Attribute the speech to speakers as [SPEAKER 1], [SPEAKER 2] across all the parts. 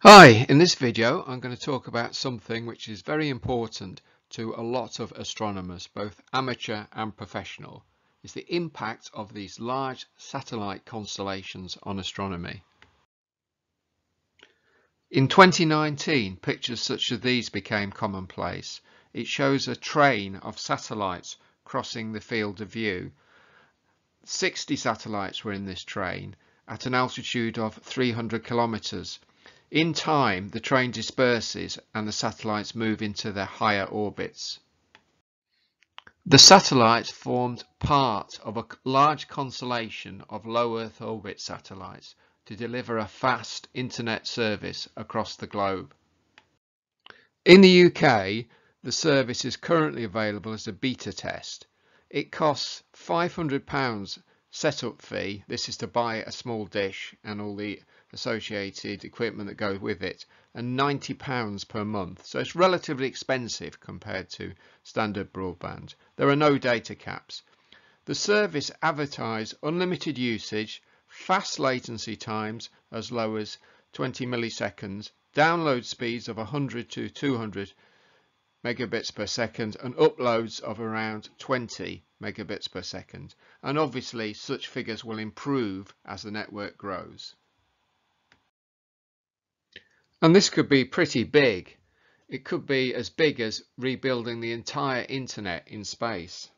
[SPEAKER 1] Hi, in this video I'm going to talk about something which is very important to a lot of astronomers, both amateur and professional, is the impact of these large satellite constellations on astronomy. In 2019, pictures such as these became commonplace. It shows a train of satellites crossing the field of view. 60 satellites were in this train at an altitude of 300 kilometers in time, the train disperses and the satellites move into their higher orbits. The satellites formed part of a large constellation of low Earth orbit satellites to deliver a fast internet service across the globe. In the UK, the service is currently available as a beta test. It costs £500 setup fee. This is to buy a small dish and all the associated equipment that goes with it and £90 per month. So it's relatively expensive compared to standard broadband. There are no data caps. The service advertise unlimited usage, fast latency times as low as 20 milliseconds, download speeds of 100 to 200 megabits per second and uploads of around 20 megabits per second. And obviously such figures will improve as the network grows. And this could be pretty big. It could be as big as rebuilding the entire internet in space.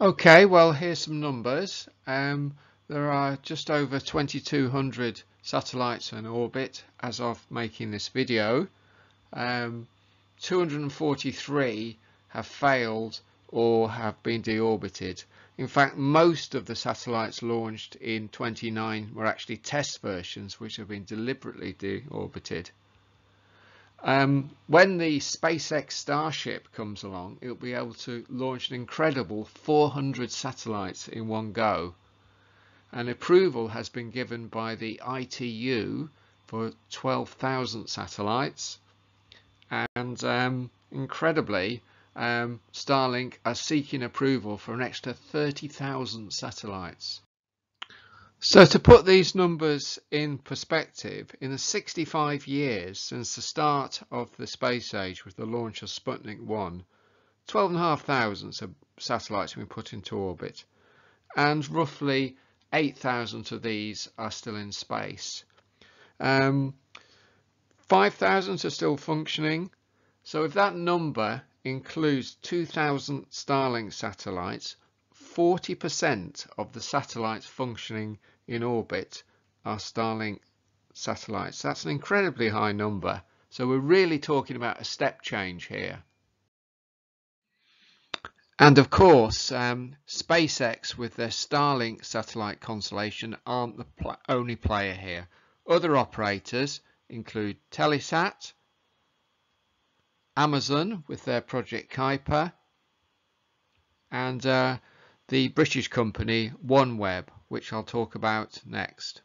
[SPEAKER 1] Okay, well, here's some numbers. Um, there are just over 2200 satellites in orbit as of making this video. Um, 243 have failed or have been deorbited. In fact, most of the satellites launched in 29 were actually test versions which have been deliberately deorbited. Um, when the SpaceX Starship comes along, it'll be able to launch an incredible 400 satellites in one go. And approval has been given by the ITU for 12,000 satellites. And um, incredibly, um, Starlink are seeking approval for an extra 30,000 satellites. So to put these numbers in perspective, in the 65 years since the start of the space age with the launch of Sputnik 1, 12,500 satellites have been put into orbit and roughly 8,000 of these are still in space. Um, 5,000 are still functioning. So if that number includes 2,000 Starlink satellites, 40% of the satellites functioning in orbit are Starlink satellites. That's an incredibly high number. So we're really talking about a step change here. And of course, um, SpaceX with their Starlink satellite constellation aren't the pl only player here. Other operators include Telesat, Amazon with their Project Kuiper, and uh, the British company OneWeb, which I'll talk about next.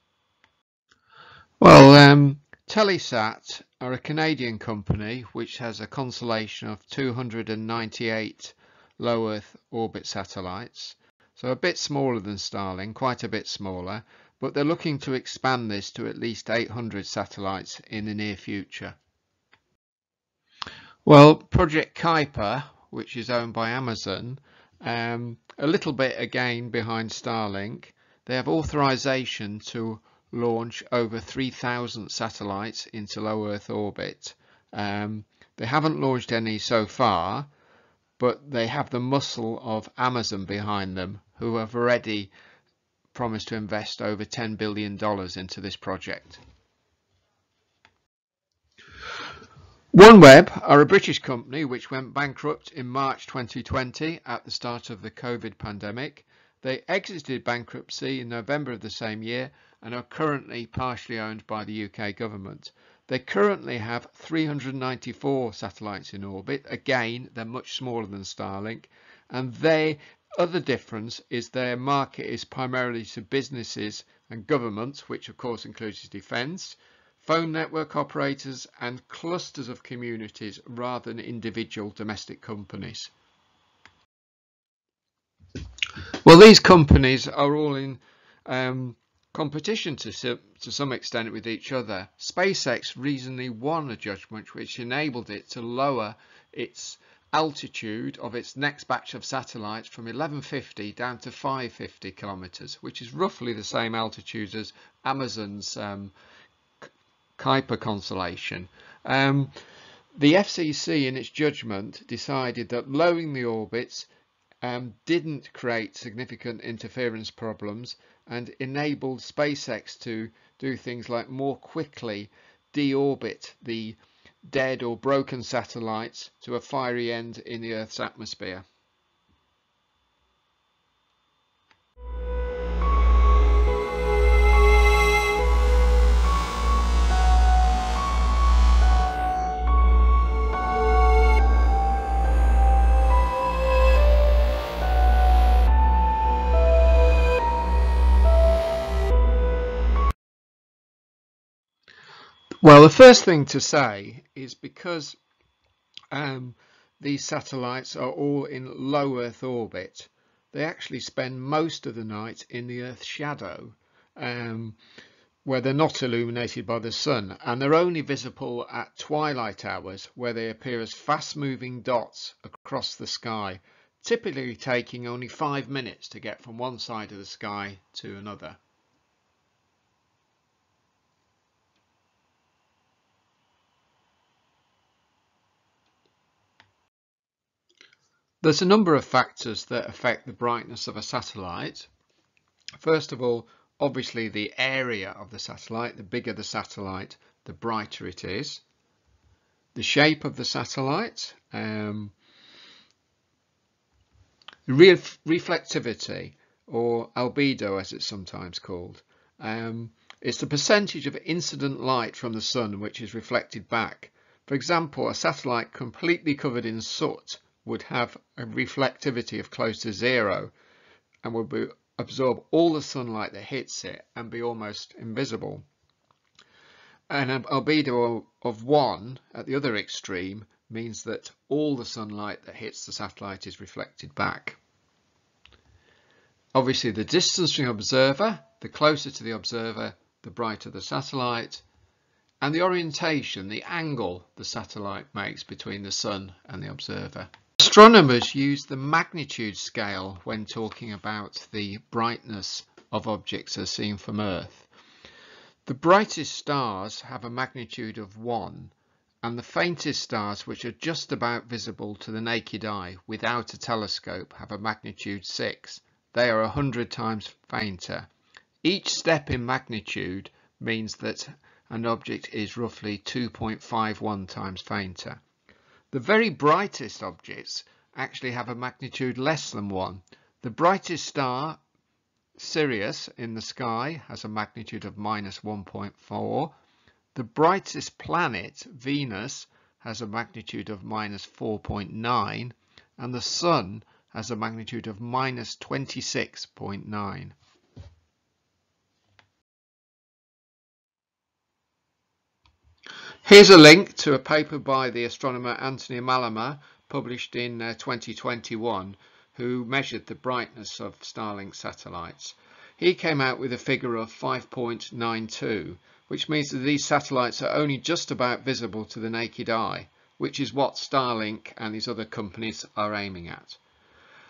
[SPEAKER 1] Well, um, Telesat are a Canadian company which has a constellation of 298 low Earth orbit satellites, so a bit smaller than Starlink, quite a bit smaller, but they're looking to expand this to at least 800 satellites in the near future. Well, Project Kuiper, which is owned by Amazon, um, a little bit again behind Starlink, they have authorization to launch over 3,000 satellites into low Earth orbit. Um, they haven't launched any so far, but they have the muscle of Amazon behind them, who have already promised to invest over $10 billion into this project. OneWeb are a British company which went bankrupt in March 2020 at the start of the COVID pandemic. They exited bankruptcy in November of the same year and are currently partially owned by the UK government. They currently have 394 satellites in orbit. Again, they're much smaller than Starlink. And their other difference is their market is primarily to businesses and governments, which of course includes defence phone network operators and clusters of communities rather than individual domestic companies. Well, these companies are all in um, competition to, to some extent with each other, SpaceX recently won a judgment which enabled it to lower its altitude of its next batch of satellites from 1150 down to 550 kilometers, which is roughly the same altitude as Amazon's um, Kuiper constellation. Um, the FCC, in its judgment, decided that lowering the orbits um, didn't create significant interference problems and enabled SpaceX to do things like more quickly deorbit the dead or broken satellites to a fiery end in the Earth's atmosphere. Well, the first thing to say is because um, these satellites are all in low Earth orbit, they actually spend most of the night in the Earth's shadow, um, where they're not illuminated by the sun, and they're only visible at twilight hours, where they appear as fast-moving dots across the sky, typically taking only five minutes to get from one side of the sky to another. There's a number of factors that affect the brightness of a satellite. First of all, obviously the area of the satellite. The bigger the satellite, the brighter it is. The shape of the satellite, um, reflectivity or albedo as it's sometimes called. Um, it's the percentage of incident light from the sun which is reflected back. For example, a satellite completely covered in soot would have a reflectivity of close to zero and would be, absorb all the sunlight that hits it and be almost invisible. An albedo of 1 at the other extreme means that all the sunlight that hits the satellite is reflected back. Obviously the distance from the observer, the closer to the observer, the brighter the satellite, and the orientation, the angle the satellite makes between the sun and the observer. Astronomers use the magnitude scale when talking about the brightness of objects as seen from Earth. The brightest stars have a magnitude of 1 and the faintest stars which are just about visible to the naked eye without a telescope have a magnitude 6. They are 100 times fainter. Each step in magnitude means that an object is roughly 2.51 times fainter. The very brightest objects actually have a magnitude less than 1. The brightest star, Sirius, in the sky has a magnitude of minus 1.4. The brightest planet, Venus, has a magnitude of minus 4.9 and the Sun has a magnitude of minus 26.9. Here's a link to a paper by the astronomer Anthony Mallama published in uh, 2021 who measured the brightness of Starlink satellites. He came out with a figure of 5.92 which means that these satellites are only just about visible to the naked eye which is what Starlink and these other companies are aiming at.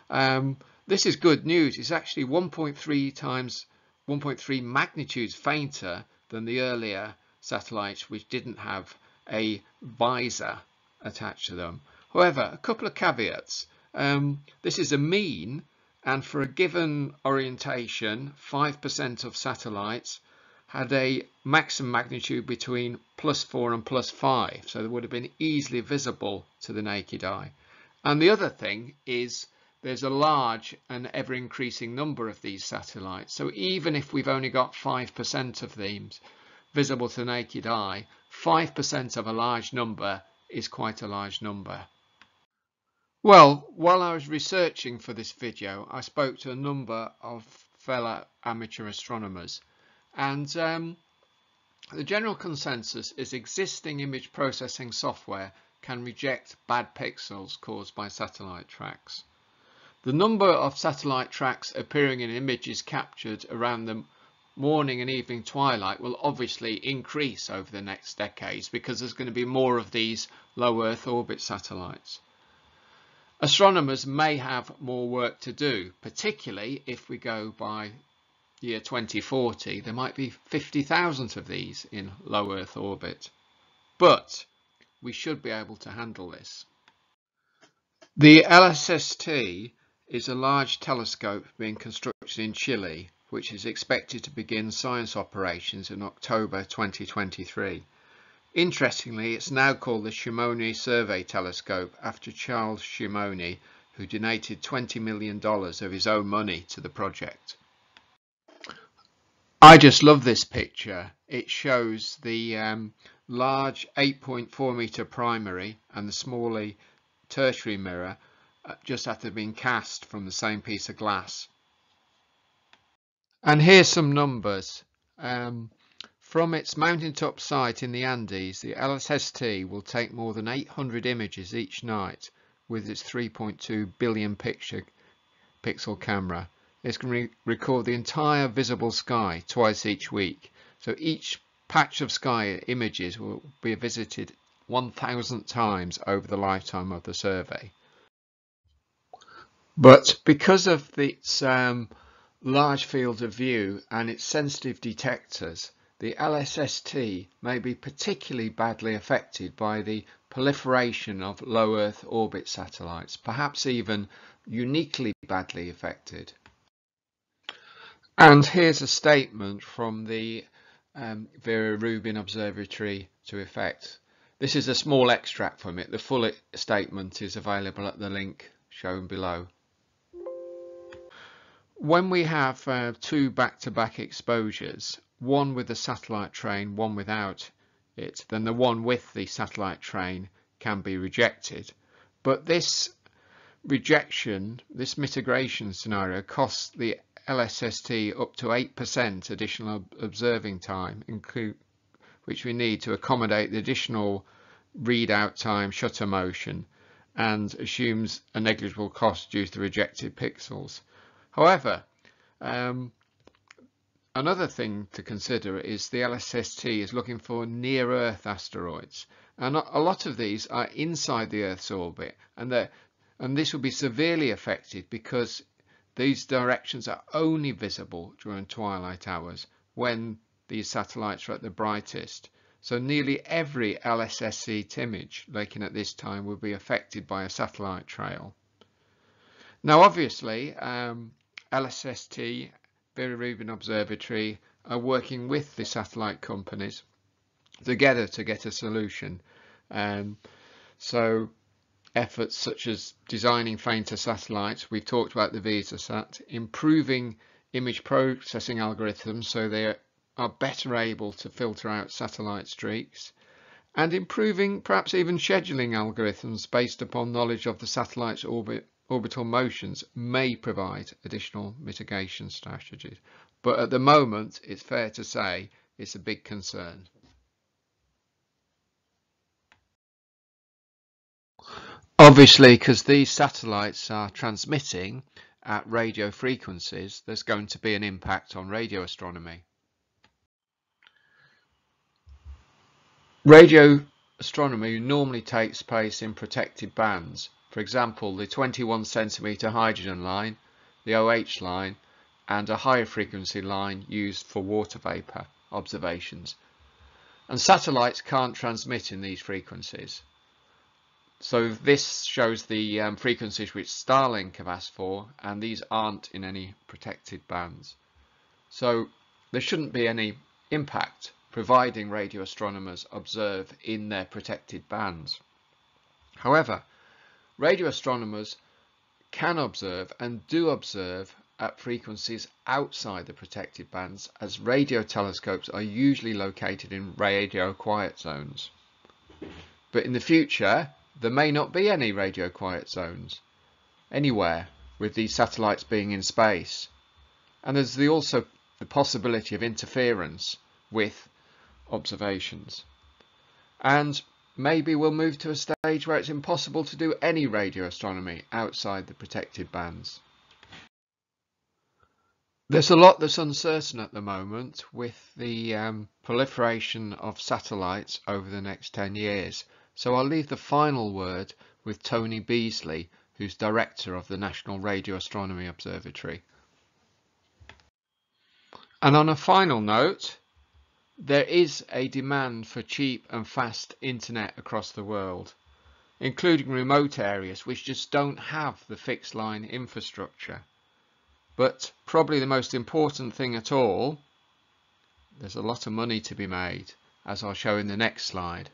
[SPEAKER 1] Um, this is good news. It's actually 1.3 times 1.3 magnitudes fainter than the earlier satellites which didn't have a visor attached to them. However, a couple of caveats. Um, this is a mean and for a given orientation 5% of satellites had a maximum magnitude between plus 4 and plus 5 so they would have been easily visible to the naked eye. And the other thing is there's a large and ever increasing number of these satellites so even if we've only got 5% of these visible to the naked eye, 5% of a large number is quite a large number. Well, while I was researching for this video, I spoke to a number of fellow amateur astronomers and um, the general consensus is existing image processing software can reject bad pixels caused by satellite tracks. The number of satellite tracks appearing in images captured around them morning and evening twilight will obviously increase over the next decades because there's going to be more of these low Earth orbit satellites. Astronomers may have more work to do, particularly if we go by year 2040, there might be 50,000 of these in low Earth orbit. But we should be able to handle this. The LSST is a large telescope being constructed in Chile, which is expected to begin science operations in October 2023. Interestingly, it's now called the Simonyi Survey Telescope after Charles Simonyi, who donated $20 million of his own money to the project. I just love this picture. It shows the um, large 8.4 meter primary and the smaller tertiary mirror uh, just after being cast from the same piece of glass. And here's some numbers. Um, from its mountaintop site in the Andes, the LSST will take more than 800 images each night with its 3.2 billion picture pixel camera. It can re record the entire visible sky twice each week. So each patch of sky images will be visited 1,000 times over the lifetime of the survey. But because of its um, large field of view and its sensitive detectors, the LSST may be particularly badly affected by the proliferation of low Earth orbit satellites, perhaps even uniquely badly affected. And here's a statement from the um, Vera Rubin Observatory to effect. This is a small extract from it. The full statement is available at the link shown below. When we have uh, two back-to-back -back exposures, one with the satellite train, one without it, then the one with the satellite train can be rejected. But this rejection, this mitigation scenario costs the LSST up to 8% additional observing time, which we need to accommodate the additional readout time shutter motion and assumes a negligible cost due to the rejected pixels. However, um, Another thing to consider is the LSST is looking for near-Earth asteroids. And a lot of these are inside the Earth's orbit and, and this will be severely affected because these directions are only visible during twilight hours when these satellites are at the brightest. So nearly every LSST image taken at this time will be affected by a satellite trail. Now obviously um, LSST Rubin Observatory are working with the satellite companies together to get a solution. Um, so efforts such as designing fainter satellites, we've talked about the VisorSat, improving image processing algorithms so they are better able to filter out satellite streaks, and improving perhaps even scheduling algorithms based upon knowledge of the satellite's orbit orbital motions may provide additional mitigation strategies. But at the moment, it's fair to say it's a big concern. Obviously, because these satellites are transmitting at radio frequencies, there's going to be an impact on radio astronomy. Radio astronomy normally takes place in protected bands for example, the 21 centimeter hydrogen line, the OH line, and a higher frequency line used for water vapor observations. And satellites can't transmit in these frequencies. So this shows the um, frequencies which Starlink have asked for, and these aren't in any protected bands. So there shouldn't be any impact providing radio astronomers observe in their protected bands. However, Radio astronomers can observe and do observe at frequencies outside the protected bands as radio telescopes are usually located in radio quiet zones. But in the future, there may not be any radio quiet zones anywhere with these satellites being in space. And there's the also the possibility of interference with observations. And maybe we'll move to a stage where it's impossible to do any radio astronomy outside the protected bands. There's a lot that's uncertain at the moment with the um, proliferation of satellites over the next 10 years. So I'll leave the final word with Tony Beasley, who's director of the National Radio Astronomy Observatory. And on a final note, there is a demand for cheap and fast internet across the world, including remote areas which just don't have the fixed line infrastructure. But probably the most important thing at all, there's a lot of money to be made, as I'll show in the next slide.